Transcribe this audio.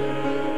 Amen.